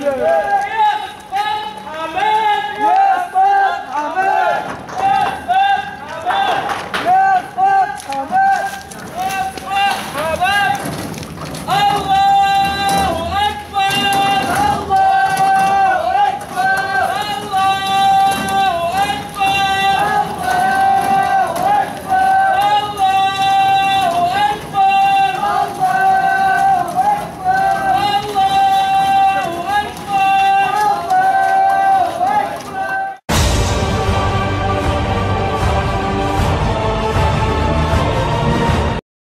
Yeah.